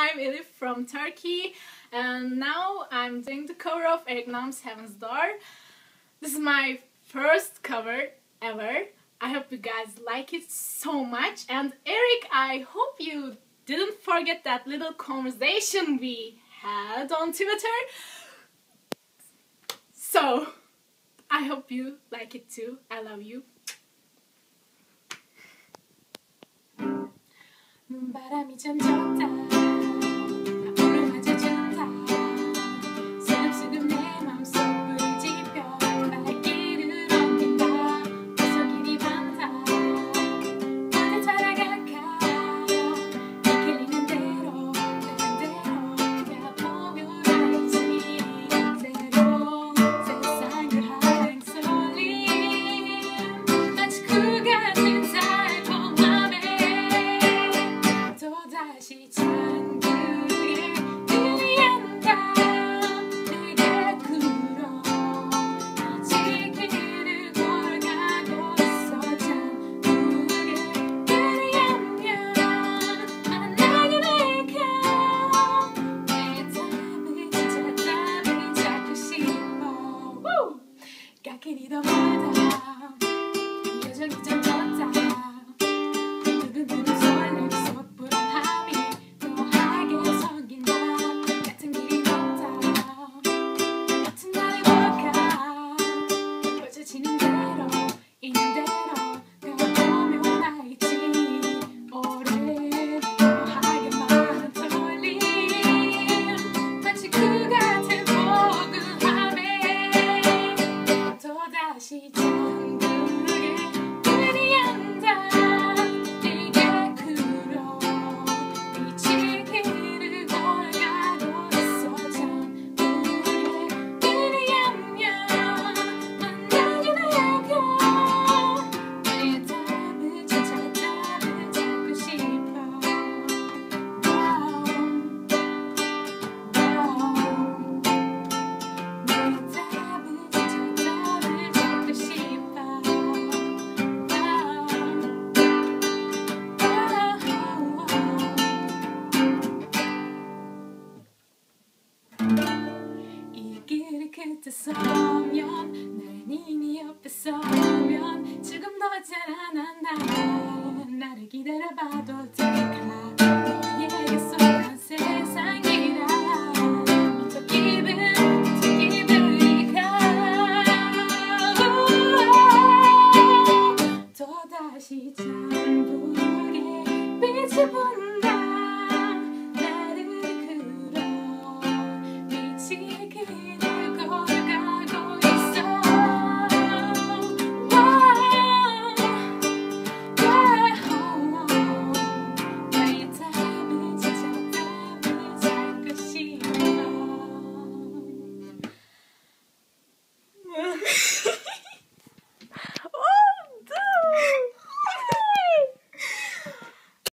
I'm Elif from Turkey and now I'm doing the cover of Eric Nam's Heaven's Door. This is my first cover ever. I hope you guys like it so much and Eric, I hope you didn't forget that little conversation we had on Twitter. So, I hope you like it too. I love you. 바람이 참 좋다 서면 날 니니 옆에 서면 지금 너가 자라난다 나를 기다려봐도 될까? 너에게 속한 세상이라. 어쩌 기분 어쩌 기분일까? 또다시 잠 부르게. 빛을 보